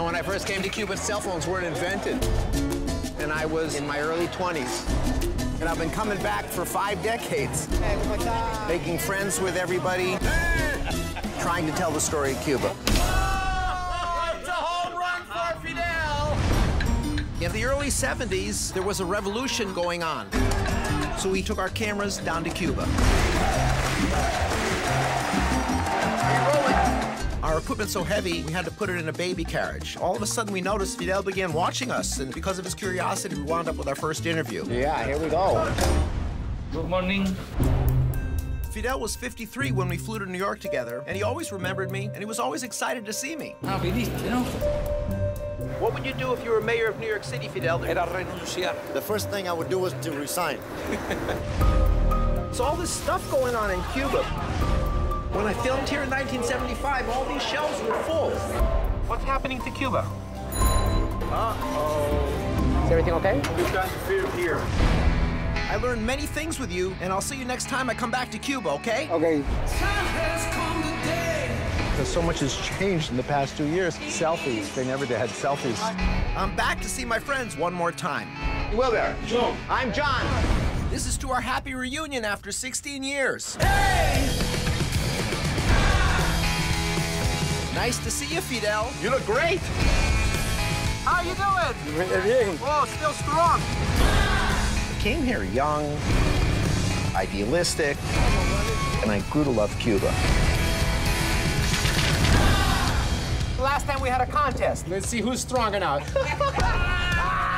know, when I first came to Cuba, cell phones weren't invented. And I was in my early 20s. And I've been coming back for five decades. Making friends with everybody. Trying to tell the story of Cuba. In the early 70s, there was a revolution going on. So we took our cameras down to Cuba. Equipment's so heavy, we had to put it in a baby carriage. All of a sudden, we noticed Fidel began watching us, and because of his curiosity, we wound up with our first interview. Yeah, here we go. Good morning. Fidel was 53 when we flew to New York together, and he always remembered me, and he was always excited to see me. Ah, viniste, ¿no? What would you do if you were mayor of New York City, Fidel? Era renunciar. The first thing I would do was to resign. There's all this stuff going on in Cuba. When I filmed here in 1975, all these shelves were full. What's happening to Cuba? Uh-oh. Is everything okay? We've got food here. I learned many things with you, and I'll see you next time I come back to Cuba, okay? Okay. Because so much has changed in the past two years. Selfies, they never had selfies. I'm back to see my friends one more time. Will there? John. I'm John. This is to our happy reunion after 16 years. Nice to see you, Fidel. You look great. How you doing? Oh, still strong. I came here young, idealistic, and I grew to love Cuba. Last time we had a contest. Let's see who's stronger now.